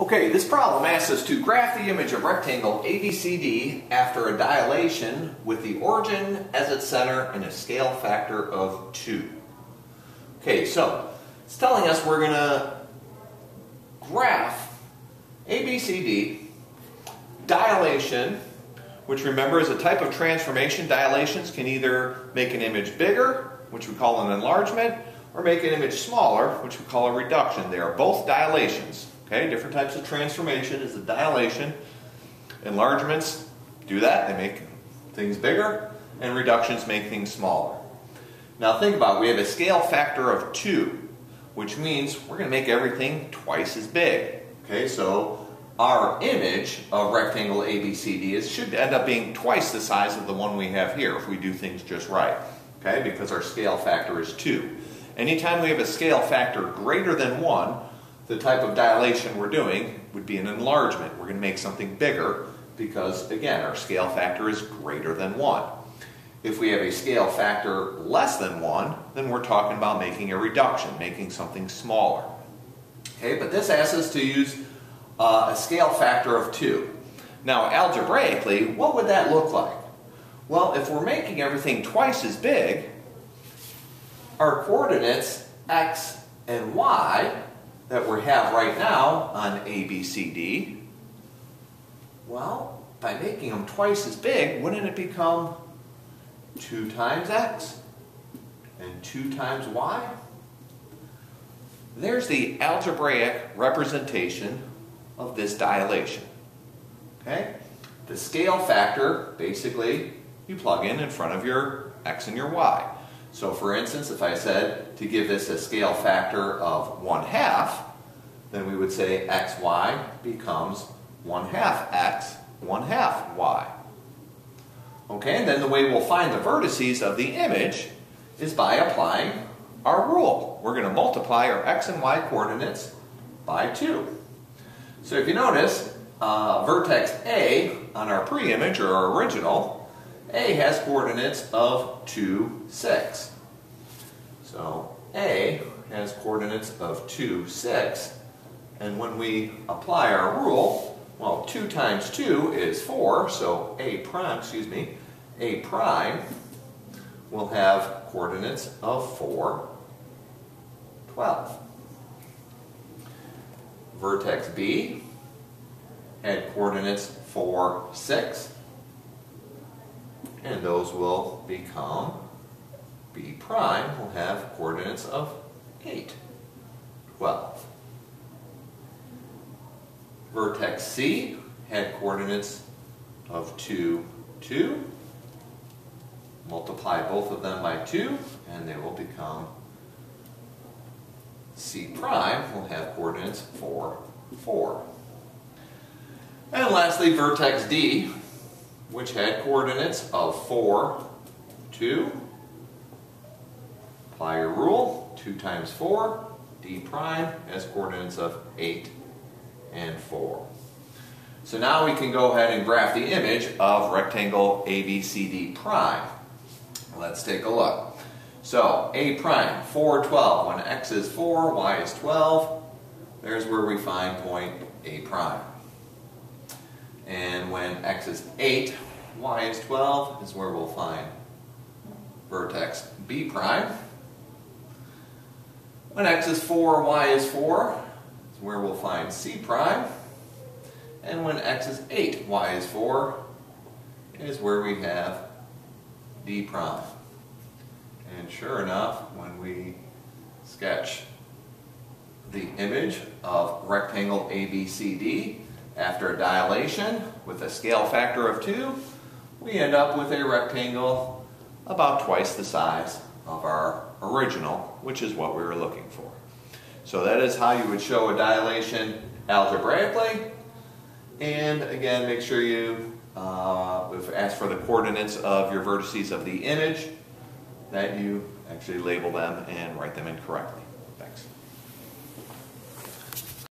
Okay, this problem asks us to graph the image of rectangle ABCD after a dilation with the origin as its center and a scale factor of 2. Okay, so it's telling us we're going to graph ABCD, dilation, which remember is a type of transformation. Dilations can either make an image bigger, which we call an enlargement, or make an image smaller, which we call a reduction. They are both dilations. Okay, different types of transformation is a dilation. Enlargements do that, they make things bigger, and reductions make things smaller. Now think about it, we have a scale factor of 2, which means we're going to make everything twice as big. Okay, so our image of rectangle ABCD is, should end up being twice the size of the one we have here if we do things just right. Okay, because our scale factor is 2. Anytime we have a scale factor greater than 1, the type of dilation we're doing would be an enlargement. We're going to make something bigger because, again, our scale factor is greater than 1. If we have a scale factor less than 1, then we're talking about making a reduction, making something smaller. Okay, but this asks us to use uh, a scale factor of 2. Now, algebraically, what would that look like? Well, if we're making everything twice as big, our coordinates x and y that we have right now on ABCD, well, by making them twice as big, wouldn't it become 2 times x and 2 times y? There's the algebraic representation of this dilation. Okay? The scale factor, basically, you plug in in front of your x and your y. So for instance, if I said to give this a scale factor of 1 half, then we would say xy becomes 1 half x, 1 half y. Okay, and then the way we'll find the vertices of the image is by applying our rule. We're going to multiply our x and y coordinates by 2. So if you notice, uh, vertex A on our pre-image or our original a has coordinates of 2, 6. So A has coordinates of 2, 6. And when we apply our rule, well, 2 times 2 is 4, so A prime, excuse me, A prime will have coordinates of 4, 12. Vertex B had coordinates 4, 6 and those will become B prime will have coordinates of 8, 12. Vertex C had coordinates of 2, 2. Multiply both of them by 2 and they will become C prime will have coordinates 4, 4. And lastly, vertex D which had coordinates of 4, 2. Apply your rule, 2 times 4, d prime has coordinates of 8 and 4. So now we can go ahead and graph the image of rectangle ABCD prime. Let's take a look. So A prime, 4, 12. When x is 4, y is 12. There's where we find point A prime. And when x is 8, y is 12 is where we'll find vertex B prime. When x is 4, y is 4 is where we'll find C prime. And when x is 8, y is 4 is where we have D prime. And sure enough, when we sketch the image of rectangle ABCD, after a dilation with a scale factor of 2, we end up with a rectangle about twice the size of our original, which is what we were looking for. So that is how you would show a dilation algebraically. And again, make sure you, uh, asked for the coordinates of your vertices of the image, that you actually label them and write them incorrectly.